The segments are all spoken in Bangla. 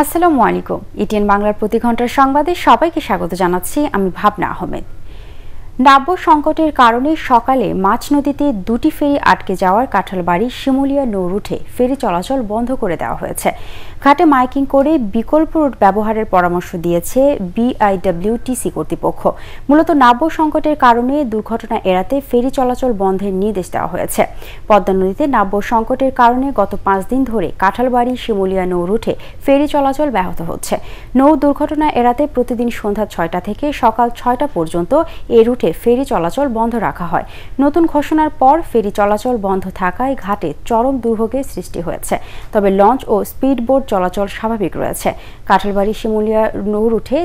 আসসালামু আলাইকুম। ইটিএন বাংলার প্রতি ঘণ্টার সংবাদে সবাইকে স্বাগত জানাচ্ছি। আমি ভাবনা আহমেদ। নাব্য সংকটের কারণে সকালে মাছ নদীতে দুটি ফেরি আটকে যাওয়ার কাঁঠালবাড়ি শিমুলিয়া নৌ রুটে ফেরি চলাচল বন্ধ করে দেওয়া হয়েছে। ঘাটে মাইকিং করে বিকল্প রুট ব্যবহারের পরামর্শ দিয়েছে বিআইডব্লিউটিসি কর্তৃপক্ষ। মূলত নাব্য সংকটের কারণে দুর্ঘটনা এড়াতে ফেরি চলাচল বন্ধের নির্দেশ দেওয়া হয়েছে। পদ্মা নদীতে নাব্য সংকটের কারণে গত পাঁচ দিন ধরে কাঁঠালবাড়ি শিমুলিয়া নৌ রুটে ফেরি চলাচল ব্যাহত হচ্ছে। নৌ দুর্ঘটনা এড়াতে প্রতিদিন সন্ধ্যা ছয়টা থেকে সকাল ছয়টা পর্যন্ত এই রুটে ফেরি চলাচল বন্ধ রাখা হয়। নতুন ঘোষণার পর ফেরি চলাচল বন্ধ থাকায় ঘাটে চরম দুর্ভোগের সৃষ্টি হয়েছে। তবে লঞ্চ ও স্পিডবোট চলাচল স্বাভাবিক রয়েছে। কাঁঠালবাড়ি শিমুলিয়া নৌর উঠে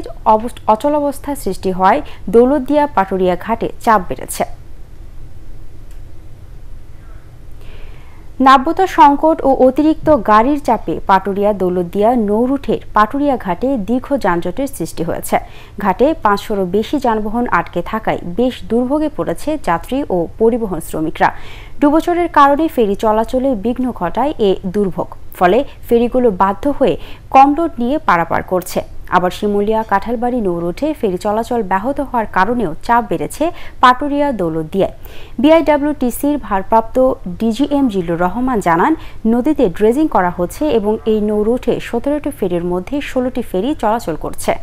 অচলাবস্থা সৃষ্টি হয় দৌলতদিয়া পাটুরিয়া ঘাটে চাপ বেড়েছে। নাব্যতা সংকট ও অতিরিক্ত গাড়ির চাপে পাটুরিয়া দৌলতদিয়া নৌরুঠের পাটুরিয়া ঘাটে দীর্ঘ যানজটের সৃষ্টি হয়েছে। ঘাটে পাঁচশোরও বেশি যানবাহন আটকে থাকায় বেশ দুর্ভোগে পড়েছে যাত্রী ও পরিবহন শ্রমিকরা। দুবছরের কারণে ফেরি চলাচলে বিঘ্ন ঘটায় এ দুর্ভোগ। ফলে ফেরিগুলো বাধ্য হয়ে কম লোড নিয়ে পারাপার করছে। আবার শিমুলিয়া কাঁঠালবাড়ি নৌরোডে ফেরি চলাচল ব্যাহত হওয়ার কারণেও চাপ বেড়েছে পাটুরিয়া দৌলতদিয়ায়। বিআইডব্লিউটিসির ভারপ্রাপ্ত ডিজিএম জিল্লুর রহমান জানান, নদীতে ড্রেজিং করা হচ্ছে এবং এই নৌরুটে সতেরোটি ফেরির মধ্যে ষোলোটি ফেরি চলাচল করছে।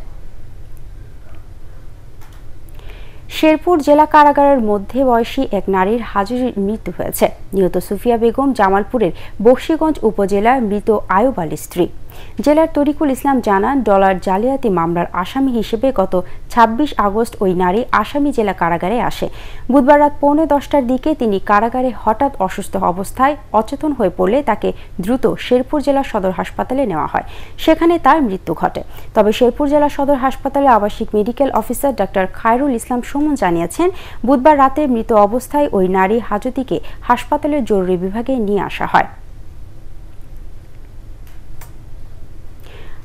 শেরপুর জেলা কারাগারের মধ্যে বয়সী এক নারীর হাজির মৃত্যু হয়েছে। নিহত সুফিয়া বেগম জামালপুরের বক্সিগঞ্জ উপজেলার মৃত আয়ুব আলীর স্ত্রী। জেলার তরিকুল ইসলাম জানান, ডলার জালিয়াতি মামলার আসামি হিসেবে গত ২৬ আগস্ট ওই নারী আসামি জেলা কারাগারে আসে। বুধবার রাত পৌনে দশটার দিকে তিনি কারাগারে হঠাৎ অসুস্থ অবস্থায় অচেতন হয়ে পড়লে তাকে দ্রুত শেরপুর জেলা সদর হাসপাতালে নেওয়া হয়। সেখানে তার মৃত্যু ঘটে। তবে শেরপুর জেলা সদর হাসপাতালে আবাসিক medical officer doctor Khairul Islam Suman জানিয়েছেন, বুধবার রাতে মৃত অবস্থায় ওই নারী হাজতিকে হাসপাতালের জরুরি বিভাগে নিয়ে আসা হয়।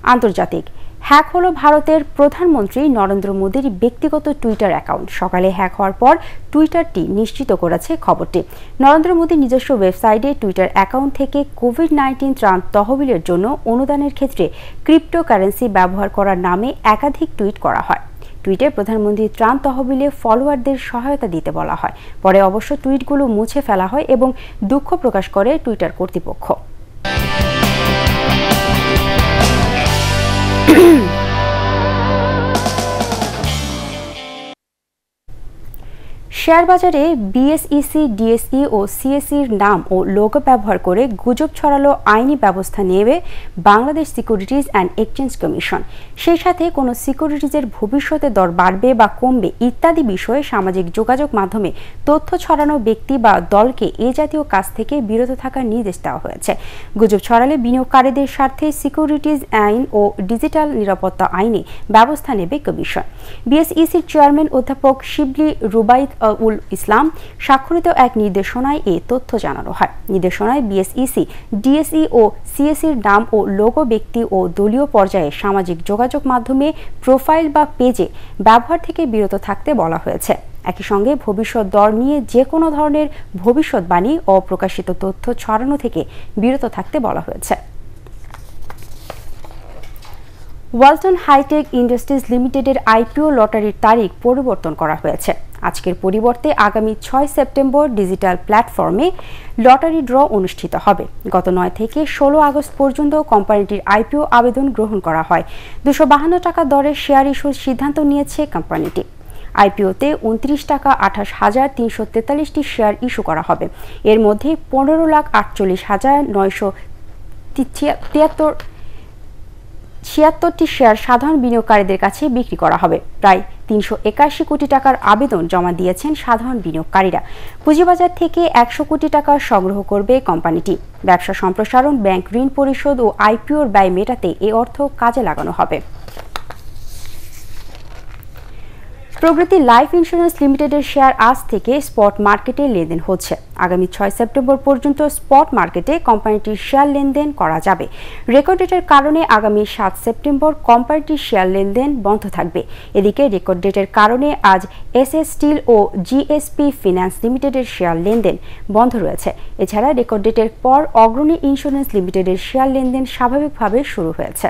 আন্তর্জাতিক। হ্যাক হলো ভারতের প্রধানমন্ত্রী নরেন্দ্র মোদীর ব্যক্তিগত টুইটার অ্যাকাউন্ট সকালে হ্যাক হওয়ার পর টুইটারটি নিশ্চিত করেছে খবরটি। নরেন্দ্র মোদীর নিজস্ব ওয়েবসাইটে টুইটার অ্যাকাউন্ট থেকে কোভিড নাইন্টিন ত্রাণ তহবিলের জন্য অনুদানের ক্ষেত্রে ক্রিপ্টোকারেন্সি ব্যবহার করার নামে একাধিক টুইট করা হয়। টুইটে প্রধানমন্ত্রী ত্রাণ তহবিলে ফলোয়ারদের সহায়তা দিতে বলা হয়। পরে অবশ্য টুইটগুলো মুছে ফেলা হয় এবং দুঃখ প্রকাশ করে টুইটার কর্তৃপক্ষ। Yeah. শেয়ার বাজারে বিএসইসি ডিএসই ও সিএসির নাম ও লোগো ব্যবহার করে গুজব ছড়ালো আইনি ব্যবস্থা নেবে Bangladesh securities and exchange commission সেই সাথে কোনো সিকিউরিটিজের ভবিষ্যতে দর বাড়বে বা কমবে ইত্যাদি বিষয়ে সামাজিক যোগাযোগ মাধ্যমে তথ্য ছড়ানো ব্যক্তি বা দলকে এ জাতীয় কাজ থেকে বিরত থাকার নির্দেশ দেওয়া হয়েছে। গুজব ছড়ালে বিনিয়োগকারীদের স্বার্থে সিকিউরিটিজ আইন ও ডিজিটাল নিরাপত্তা আইনে ব্যবস্থা নেবে কমিশন। বিএসইসির চেয়ারম্যান অধ্যাপক শিবলি রুবাইত উল ইসলাম স্বাক্ষরিত এক নির্দেশনায় এ তথ্য জানানো হয়। নির্দেশনায় বিএসইসি ডিএসই ও সিএসির নাম ও লোগো, ব্যক্তি ও দলীয় পর্যায়ে সামাজিক যোগাযোগ মাধ্যমে প্রোফাইল বা পেজে ব্যবহার থেকে বিরত থাকতে বলা হয়েছে। একই সঙ্গে ভবিষ্যৎ দর নিয়ে যে কোনো ধরনের ভবিষ্যৎবাণী ও প্রকাশিত তথ্য ছড়ানো থেকে বিরত থাকতে বলা হয়েছে। ওয়ালটন হাইটেক ইন্ডাস্ট্রিজ লিমিটেডের আইপিও লটারির তারিখ পরিবর্তন করা হয়েছে। আজকের পরিবর্তে আগামী ছয় সেপ্টেম্বর ডিজিটাল প্ল্যাটফর্মে লটারি ড্র অনুষ্ঠিত হবে। গত নয় থেকে ষোলো আগস্ট পর্যন্ত কোম্পানিটির আইপিও আবেদন গ্রহণ করা হয়। দুশো বাহান্ন টাকা দরের শেয়ার ইস্যুর সিদ্ধান্ত নিয়েছে কোম্পানিটি। আইপিওতে উনত্রিশ টাকা আঠাশ হাজার তিনশো তেতাল্লিশটি শেয়ার ইস্যু করা হবে। এর মধ্যে পনেরো লাখ আটচল্লিশ হাজার নয়শো তিয়াত্তর ছিয়াত্তরটি শেয়ার সাধারণ বিনিয়োগকারীদের কাছে বিক্রি করা হবে। প্রায় তিনশো একাশি কোটি টাকার আবেদন জমা দিয়েছেন সাধারণ বিনিয়োগকারীরা। পুঁজিবাজার থেকে একশো কোটি টাকা সংগ্রহ করবে কোম্পানিটি। ব্যবসা সম্প্রসারণ, ব্যাংক ঋণ পরিশোধ ও আইপিওর ব্যয় মেটাতে এ অর্থ কাজে লাগানো হবে। প্রগতি লাইফ ইন্স্যুরেন্স লিমিটেডের শেয়ার আজ থেকে স্পট মার্কেটে লেনদেন হচ্ছে। আগামী ছয় সেপ্টেম্বর পর্যন্ত স্পট মার্কেটে কোম্পানিটির শেয়ার লেনদেন করা যাবে। রেকর্ড ডেটের কারণে আগামী সাত সেপ্টেম্বর কোম্পানিটির শেয়ার লেনদেন বন্ধ থাকবে। এদিকে রেকর্ড ডেটের কারণে আজ এস এস স্টিল ও জিএসপি ফিন্যান্স লিমিটেডের শেয়ার লেনদেন বন্ধ রয়েছে। এছাড়া রেকর্ড ডেটের পর অগ্রণী ইন্স্যুরেন্স লিমিটেডের শেয়ার লেনদেন স্বাভাবিকভাবে শুরু হয়েছে।